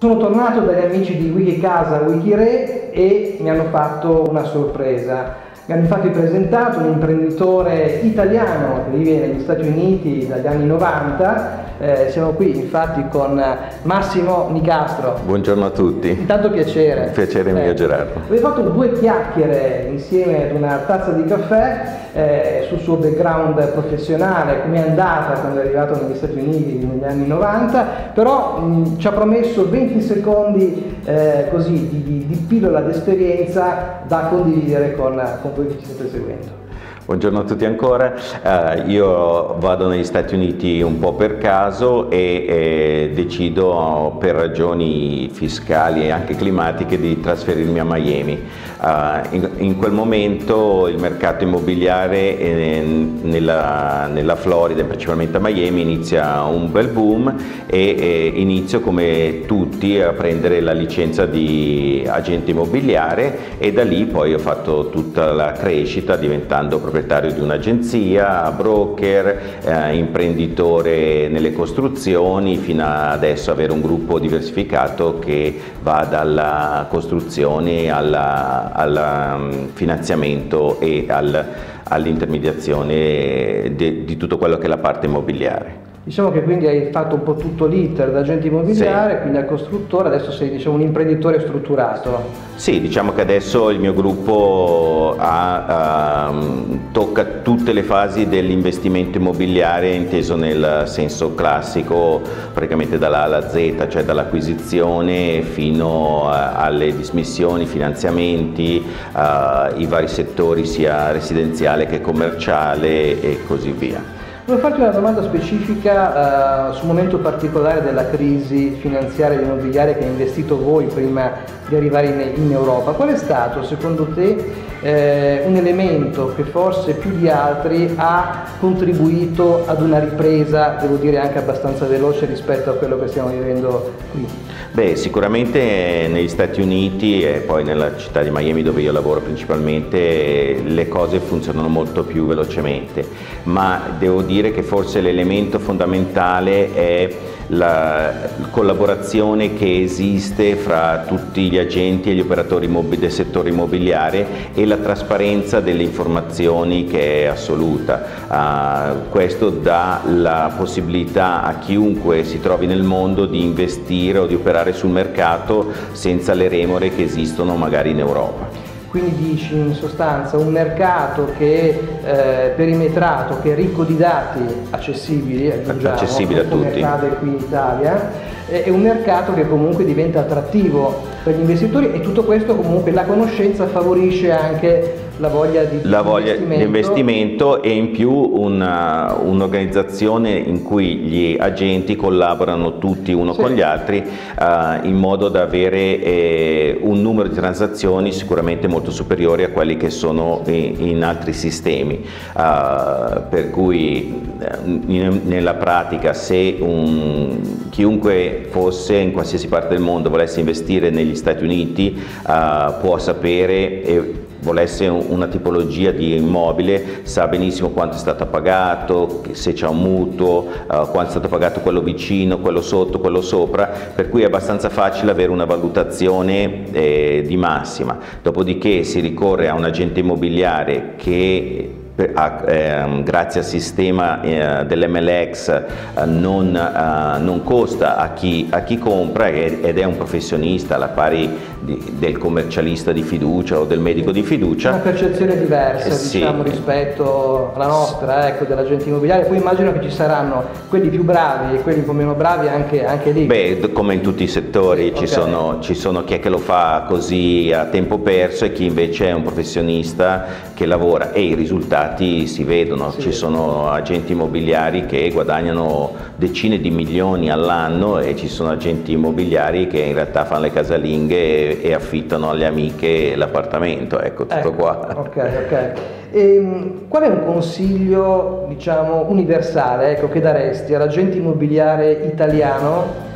Sono tornato dagli amici di Wikicasa Wikire e mi hanno fatto una sorpresa. Mi hanno infatti presentato un imprenditore italiano che vive negli Stati Uniti dagli anni 90. Eh, siamo qui infatti con Massimo Nicastro. Buongiorno a tutti. Intanto piacere. Piacere mio eh, Gerardo. Abbiamo fatto due chiacchiere insieme ad una tazza di caffè eh, sul suo background professionale, come è andata quando è arrivato negli Stati Uniti negli anni 90, però mh, ci ha promesso 20 secondi eh, così di, di, di pillola d'esperienza da condividere con, con voi che ci state seguendo. Buongiorno a tutti ancora, uh, io vado negli Stati Uniti un po' per caso e, e decido per ragioni fiscali e anche climatiche di trasferirmi a Miami. Uh, in, in, quel momento il mercato immobiliare eh, nella, nella, Florida, principalmente a Miami, inizia un bel boom e, inizio come tutti a prendere la licenza di agente immobiliare e da lì poi ho fatto tutta la crescita diventando proprietario proprietario di un'agenzia, broker, eh, imprenditore nelle costruzioni, fino ad adesso avere un gruppo diversificato che va dalla costruzione al mm, finanziamento e al, all'intermediazione di tutto quello che è la parte immobiliare. Diciamo che quindi hai fatto un po' tutto l'iter da agente immobiliare, sì. quindi al costruttore, adesso sei diciamo, un imprenditore strutturato. Sì, diciamo che adesso il mio gruppo ha, uh, tocca tutte le fasi dell'investimento immobiliare inteso nel senso classico, praticamente dalla A alla Z, cioè dall'acquisizione fino a, alle dismissioni, finanziamenti, uh, i vari settori sia residenziale che commerciale e così via. Volevo farti una domanda specifica uh, sul momento particolare della crisi finanziaria e immobiliare che ha investito voi prima di arrivare in, in Europa. Qual è stato secondo te eh, un elemento che forse più di altri ha contribuito ad una ripresa, devo dire anche abbastanza veloce rispetto a quello che stiamo vivendo qui? Beh, sicuramente negli Stati Uniti e poi nella città di Miami dove io lavoro principalmente le cose funzionano molto più velocemente, ma devo dire che forse l'elemento fondamentale è la collaborazione che esiste fra tutti gli agenti e gli operatori del settore immobiliare e la trasparenza delle informazioni che è assoluta. Uh, questo dà la possibilità a chiunque si trovi nel mondo di investire o di operare sul mercato senza le remore che esistono magari in Europa. Quindi dici in sostanza un mercato che è eh, perimetrato, che è ricco di dati accessibili, aggiungiamo, accessibili a tutti. accade qui in Italia, è un mercato che comunque diventa attrattivo per gli investitori e tutto questo comunque la conoscenza favorisce anche la voglia di, la voglia investimento. di investimento e in più un'organizzazione un in cui gli agenti collaborano tutti uno sì. con gli altri uh, in modo da avere eh, un numero di transazioni sicuramente molto superiore a quelli che sono in, in altri sistemi uh, per cui eh, in, nella pratica se un, chiunque fosse in qualsiasi parte del mondo volesse investire negli Stati Uniti uh, può sapere volesse una tipologia di immobile sa benissimo quanto è stato pagato, se c'è un mutuo, uh, quanto è stato pagato quello vicino, quello sotto, quello sopra, per cui è abbastanza facile avere una valutazione eh, di massima. Dopodiché si ricorre a un agente immobiliare che a, eh, grazie al sistema eh, dell'MLX eh, non, eh, non, costa a chi, a chi compra ed è un professionista alla pari di, del commercialista di fiducia o del medico di fiducia. Una percezione diversa sì. diciamo, rispetto alla nostra, ecco, dell'agente immobiliare, poi immagino che ci saranno quelli più bravi e quelli un po' meno bravi anche, anche lì. Beh, come in tutti i settori sì, ci, okay. sono, ci sono chi è che lo fa così a tempo perso e chi invece è un professionista che lavora e i risultati risultati si vedono, sì. ci sono agenti immobiliari che guadagnano decine di milioni all'anno e ci sono agenti immobiliari che in realtà fanno le casalinghe e, e affittano alle amiche l'appartamento, ecco tutto ecco, qua. Ok, ok. E, ehm, qual è un consiglio diciamo universale ecco, che daresti all'agente immobiliare italiano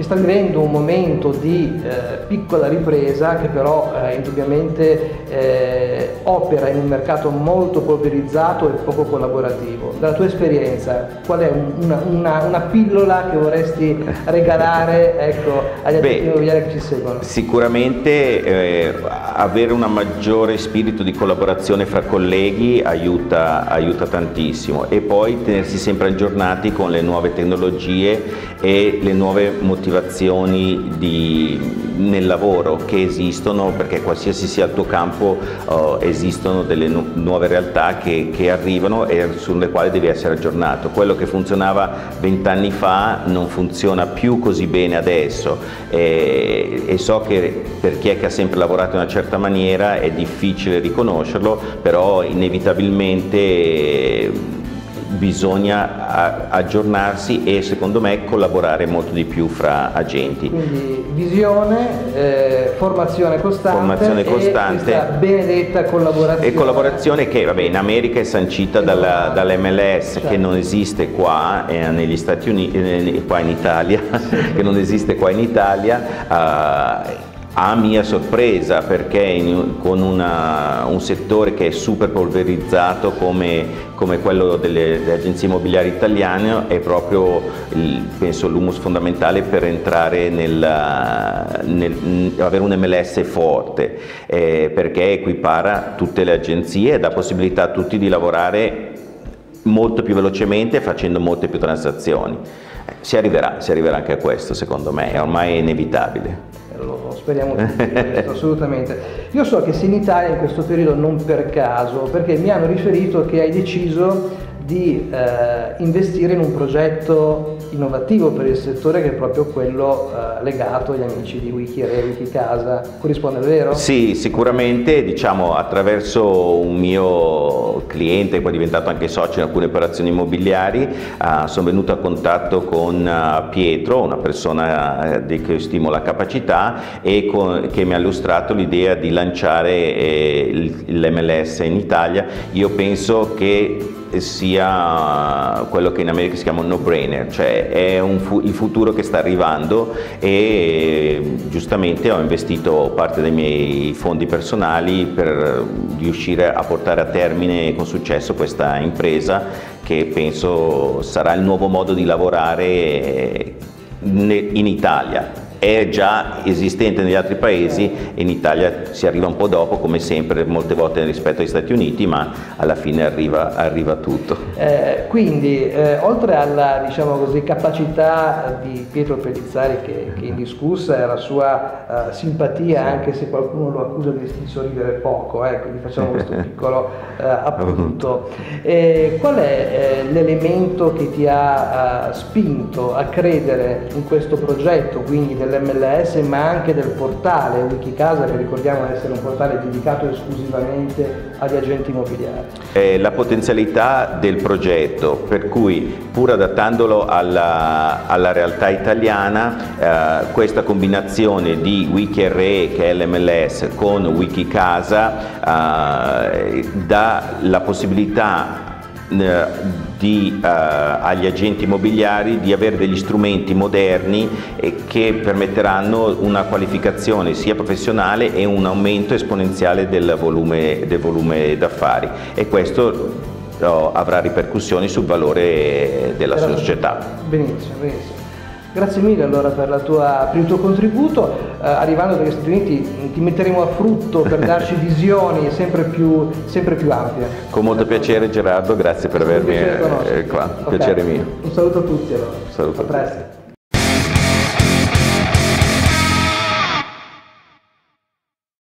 che sta vivendo un momento di eh, piccola ripresa che però eh, indubbiamente eh, opera in un mercato molto polverizzato e poco collaborativo. Dalla tua esperienza, qual è una, una, una pillola che vorresti regalare ecco, agli addetti immobiliari che ci seguono? Sicuramente eh, avere un maggiore spirito di collaborazione fra colleghi aiuta, aiuta tantissimo e poi tenersi sempre aggiornati con le nuove tecnologie e le nuove motivazioni di, nel lavoro che esistono perché qualsiasi sia il tuo campo uh, esistono delle nu nuove realtà che, che, arrivano e sulle quali devi essere aggiornato. Quello che funzionava vent'anni fa non funziona più così bene adesso e, e so che per chi è che ha sempre lavorato in una certa maniera è difficile riconoscerlo, però inevitabilmente bisogna aggiornarsi e secondo me collaborare molto di più fra agenti. Quindi visione, eh, formazione costante, formazione costante e benedetta collaborazione. E collaborazione che vabbè, in America è sancita dalla, dall'MLS certo. che non esiste qua eh, negli Stati Uniti, eh, qua in Italia, che non esiste qua in Italia. Uh, a mia sorpresa perché in, con una, un settore che è super polverizzato come, come quello delle, delle, agenzie immobiliari italiane è proprio l'humus fondamentale per entrare nel, nel avere un MLS forte eh, perché equipara tutte le agenzie e dà possibilità a tutti di lavorare molto più velocemente facendo molte più transazioni. Eh, si arriverà, si arriverà anche a questo secondo me, è ormai inevitabile lo speriamo tutti, assolutamente. Io so che sei in Italia in questo periodo non per caso, perché mi hanno riferito che hai deciso di eh, investire in un progetto innovativo per il settore che è proprio quello eh, legato agli amici di Wikire, Wikicasa. Corrisponde vero? Sì, sicuramente diciamo attraverso un mio cliente, poi diventato anche socio in alcune operazioni immobiliari, eh, sono venuto a contatto con uh, Pietro, una persona eh, di cui stimo la capacità e con, che mi ha illustrato l'idea di lanciare eh, l'MLS in Italia. Io penso che sia quello che in America si chiama un no-brainer, cioè è fu il futuro che sta arrivando e giustamente ho investito parte dei miei fondi personali per riuscire a portare a termine con successo questa impresa che penso sarà il nuovo modo di lavorare in Italia è già esistente negli altri paesi e in Italia si arriva un po' dopo come sempre molte volte rispetto agli Stati Uniti ma alla fine arriva, arriva tutto. Eh, quindi eh, oltre alla diciamo così, capacità di Pietro Pellizzari che, che è indiscussa e la sua uh, simpatia anche se qualcuno lo accusa di, sorridere poco, eh, quindi facciamo questo piccolo uh, appunto. Eh, qual è l'elemento che ti ha uh, spinto a credere in questo progetto, quindi del dell'MLS ma anche del portale Wikicasa che ricordiamo essere un portale dedicato esclusivamente agli agenti immobiliari. È la potenzialità del progetto per cui pur adattandolo alla, alla realtà italiana eh, questa combinazione di WikiRE che è l'MLS con Wikicasa eh, dà la possibilità eh, di, uh, agli agenti immobiliari di avere degli strumenti moderni eh, che permetteranno una qualificazione sia professionale e un aumento esponenziale del volume, del volume d'affari e questo oh, avrà ripercussioni sul valore della società. Benissimo, benissimo. Grazie mille allora per, tua, per il tuo contributo, eh, arrivando dagli Stati Uniti ti metteremo a frutto per darci visioni sempre più, sempre più ampie. Con molto piacere Gerardo, grazie per avermi eh, qua, okay. piacere mio. Un saluto a tutti allora. Saluto a, a presto.